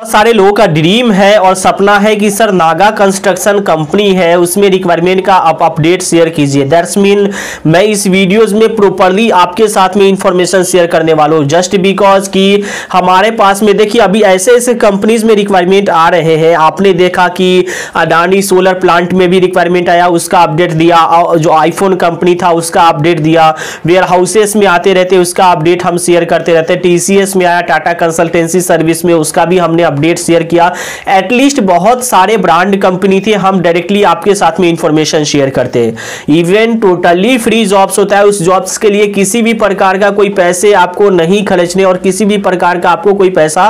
बहुत सारे लोगों का ड्रीम है और सपना है कि सर नागा कंस्ट्रक्शन कंपनी है, उसमें रिक्वायरमेंट का आप अपडेट शेयर कीजिए। दैट्स मीन मैं इस वीडियोस में प्रॉपरली आपके साथ में इंफॉर्मेशन शेयर करने वाला हूँ। जस्ट बिकॉज़ कि हमारे पास में देखिए, अभी ऐसे ऐसे कंपनीज़ में रिक्वायरमेंट आ रहे हैं। आपने देखा कि अडानी सोलर प्लांट में भी रिक्वायरमेंट आया, उसका अपडेट दिया। जो आईफोन कंपनी था, उसका अपडेट दिया। वेयर हाउसेस में आते रहते, उसका अपडेट हम शेयर करते रहते। टीसीएस में आया टाटा कंसल्टेंसी सर्विस में, उसका भी हमने अपडेट शेयर किया। एटलीस्ट बहुत सारे ब्रांड कंपनी थे, हम डायरेक्टली आपके साथ में इंफॉर्मेशन शेयर करते। हैं इवन टोटली फ्री जॉब्स होता है, उस जॉब्स के लिए किसी भी प्रकार का कोई पैसे आपको नहीं खर्चने और किसी भी प्रकार का आपको कोई पैसा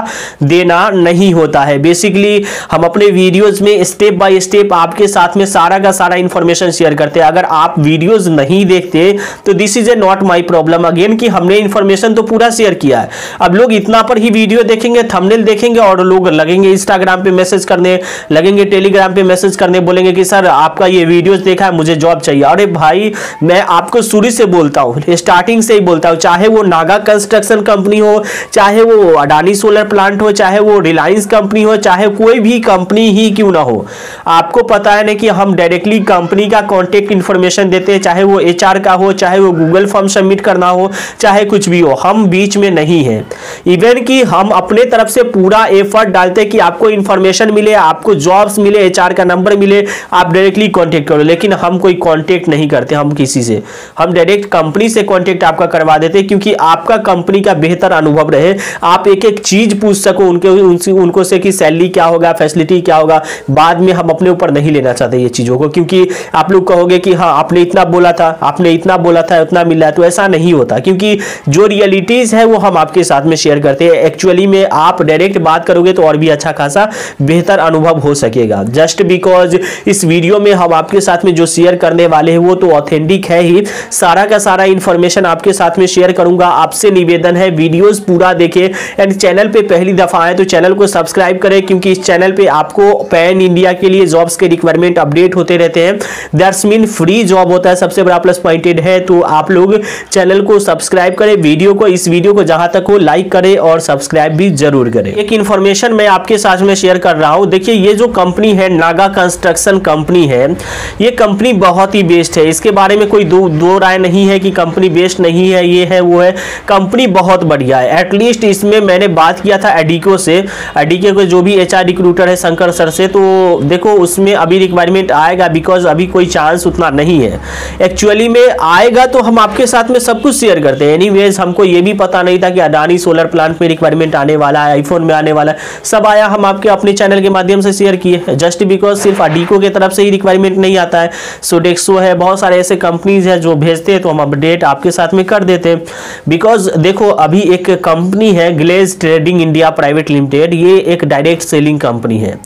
देना नहीं होता है। बेसिकली हम अपने वीडियोज़ में स्टेप बाय स्टेप आपके साथ में सारा का सारा इंफॉर्मेशन शेयर करते हैं। अगर आप वीडियोज़ नहीं देखते तो this is a not my problem again कि हमने इंफॉर्मेशन तो पूरा शेयर किया है। अब लोग इतना पर ही वीडियो देखेंगे थंबनेल देखेंगे और लोग लगेंगे इंस्टाग्राम पे मैसेज करने, लगेंगे टेलीग्राम पे मैसेज करने, बोलेंगे कि, सर, आपका ये वीडियोस देखा है, मुझे जॉब चाहिए। अरे भाई, मैं आपको शुरू से बोलता हूँ स्टार्टिंग से ही बोलता हूँ। चाहे वो नागा कंस्ट्रक्शन कंपनी हो, चाहे वो अडानी सोलर प्लांट हो, चाहे वो रिलायंस कंपनी हो, चाहे कोई भी कंपनी ही क्यों ना हो, आपको पता है ना कि हम डायरेक्टली कंपनी का कॉन्टेक्ट इन्फॉर्मेशन देते हैं, चाहे वो एचआर का हो, चाहे वो गूगल फॉर्म सबमिट करना हो, चाहे कुछ भी हो, हम बीच में नहीं है। इवन कि हम अपने तरफ़ से पूरा एफर्ट डालते कि आपको इन्फॉर्मेशन मिले, आपको जॉब्स मिले एचआर का नंबर मिले, आप डायरेक्टली कांटेक्ट करो। लेकिन हम कोई कांटेक्ट नहीं करते, हम किसी से। हम डायरेक्ट कंपनी से कांटेक्ट आपका करवा देते क्योंकि आपका कंपनी का बेहतर अनुभव रहे। आप एक एक चीज़ पूछ सको उनके, उनसे, उनको से कि सैलरी क्या होगा फैसिलिटी क्या होगा। बाद में हम अपने ऊपर नहीं लेना चाहते ये चीज़ों को, क्योंकि आप लोग कहोगे कि हाँ आपने इतना बोला था, आपने इतना बोला था, उतना मिला है तो ऐसा नहीं होता। क्योंकि जो रियलिटीज़ है, वो हम आपके साथ में शेयर करते हैं। एक्चुअली में आप डायरेक्ट बात करोगे तो और भी अच्छा खासा बेहतर अनुभव हो सकेगा। जस्ट बिकॉज़ इस वीडियो में हम आपके साथ में जो शेयर करने वाले हैं, वो तो ऑथेंटिक है ही। सारा का सारा इंफॉर्मेशन आपके साथ में शेयर करूँगा। आपसे निवेदन है वीडियोस पूरा देखें। एंड चैनल पे पहली दफ़ा आए तो चैनल को सब्सक्राइब करें, क्योंकि इस चैनल पे आपको पैन इंडिया के लिए जॉब्स के रिक्वायरमेंट अपडेट होते रहते हैं। दैट्स मीन फ्री जॉब होता है, सबसे बड़ा प्लस पॉइंटेड है। तो आप लोग चैनल को सब्सक्राइब करें वीडियो को, इस वीडियो को जहाँ तक हो लाइक करें और सब्सक्राइब भी ज़रूर करें। एक इन्फॉर्मेशन मैं आपके साथ में शेयर कर रहा हूँ। देखिए, ये जो कंपनी है नागा कंस्ट्रक्शन कंपनी है, ये कंपनी बहुत ही बेस्ट है। इसके बारे में कोई दो दो राय नहीं है कि कंपनी बेस्ट नहीं है, ये है, वो है। कंपनी बहुत बढ़िया है। एटलीस्ट इसमें मैंने बात किया था एडिको से। एडिको के जो भी एचआर रिक्रूटर है, शंकर सर से तो देखो, उसमें अभी रिक्वायरमेंट आएगा बिकॉज़ अभी कोई चांस उतना नहीं है। एक्चुअली में आएगा तो हम आपके साथ में सब कुछ शेयर करते हैं। एनी हमको ये भी पता नहीं था कि अडानी सोलर प्लांट में रिक्वायरमेंट आने वाला है आईफोन में आने वाला सब आया, हम आपके अपने चैनल के माध्यम से शेयर किए जस्ट बिकॉज़ सिर्फ़ अडीको की तरफ़ से ही रिक्वायरमेंट नहीं आता है। सोडेक्सो है, बहुत सारे ऐसे कंपनीज़ हैं जो भेजते हैं तो हम अपडेट आपके साथ में कर देते हैं। बिकॉज़ देखो, अभी एक कंपनी है glaze trading India private limited ये एक डायरेक्ट सेलिंग कंपनी है।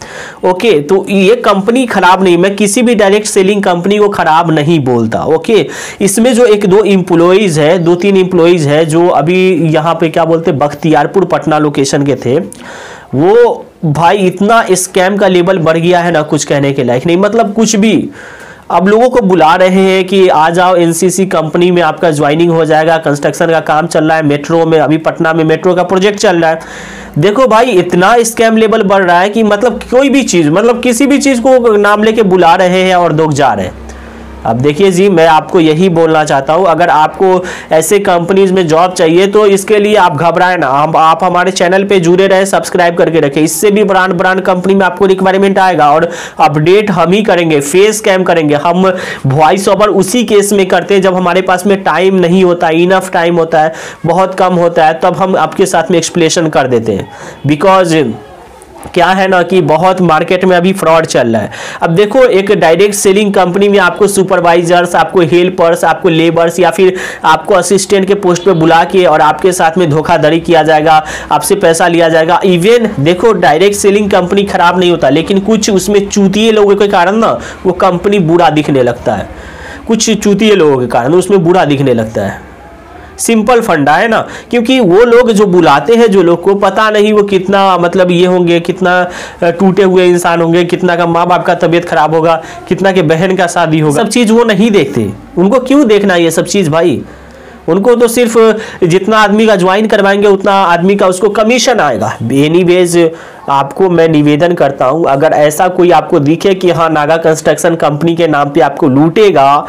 ओके तो ये कंपनी खराब नहीं, मैं किसी भी डायरेक्ट सेलिंग कंपनी को खराब नहीं बोलता ओके इसमें जो एक दो इम्प्लॉयज है, दो तीन इम्प्लॉयज है, जो अभी यहाँ पे क्या बोलते बख्तियारपुर पटना लोकेशन के थे। वो भाई इतना स्कैम का लेवल बढ़ गया है ना कुछ कहने के लायक नहीं। मतलब कुछ भी। अब लोगों को बुला रहे हैं कि आ जाओ एनसीसी कंपनी में आपका ज्वाइनिंग हो जाएगा कंस्ट्रक्शन का काम चल रहा है मेट्रो में, अभी पटना में मेट्रो का प्रोजेक्ट चल रहा है। देखो भाई, इतना स्कैम लेवल बढ़ रहा है कि मतलब कोई भी चीज़ मतलब किसी भी चीज़ को नाम लेके बुला रहे हैं और लोग जा रहे हैं। अब देखिए जी, मैं आपको यही बोलना चाहता हूँ, अगर आपको ऐसे कंपनीज़ में जॉब चाहिए तो इसके लिए आप घबराएँ ना। हम, आप हमारे चैनल पे जुड़े रहे सब्सक्राइब करके रखें। इससे भी ब्रांड ब्रांड कंपनी में आपको रिक्वायरमेंट आएगा और अपडेट हम ही करेंगे फेस कैम करेंगे। हम वॉइस ओवर उसी केस में करते हैं, जब हमारे पास में टाइम नहीं होता इनफ टाइम होता है, बहुत कम होता है, तब हम आपके साथ में एक्सप्लेशन कर देते हैं। बिकॉज़ क्या है ना कि बहुत मार्केट में अभी फ्रॉड चल रहा है। अब देखो, एक डायरेक्ट सेलिंग कंपनी में आपको सुपरवाइजर्स आपको हेल्पर्स आपको लेबर्स या फिर आपको असिस्टेंट के पोस्ट पे बुला के और आपके साथ में धोखाधड़ी किया जाएगा, आपसे पैसा लिया जाएगा। इवन देखो डायरेक्ट सेलिंग कंपनी खराब नहीं होता, लेकिन कुछ उसमें चूतिए लोगों के कारण ना वो कंपनी बुरा दिखने लगता है। कुछ चूतिए लोगों के कारण उसमें बुरा दिखने लगता है। सिंपल फंडा है ना? क्योंकि वो लोग जो बुलाते हैं, जो लोग को पता नहीं वो कितना मतलब ये होंगे, कितना टूटे हुए इंसान होंगे, कितना का माँ बाप का तबीयत खराब होगा, कितना के बहन का शादी होगा। सब चीज़ वो नहीं देखते। उनको क्यों देखना ये सब चीज़ भाई? उनको तो सिर्फ़ जितना आदमी का ज्वाइन करवाएँगे, उतना आदमी का उसको कमीशन आएगा। एनी वेज आपको मैं निवेदन करता हूँ, अगर ऐसा कोई आपको दिखे कि हाँ नागा कंस्ट्रक्शन कंपनी के नाम पे आपको लूटेगा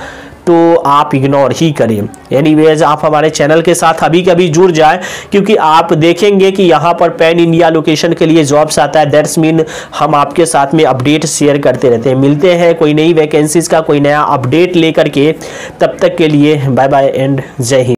तो आप इग्नोर ही करें। एनीवेज आप हमारे चैनल के साथ अभी कभी जुड़ जाए, क्योंकि आप देखेंगे कि यहाँ पर पैन इंडिया लोकेशन के लिए जॉब्स आता है। दैट्स मीन हम आपके साथ में अपडेट शेयर करते रहते हैं। मिलते हैं कोई नई वैकेंसीज का, कोई नया अपडेट लेकर के। तब तक के लिए बाय बाय एंड जय हिंद।